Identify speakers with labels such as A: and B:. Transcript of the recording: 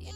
A: Yeah.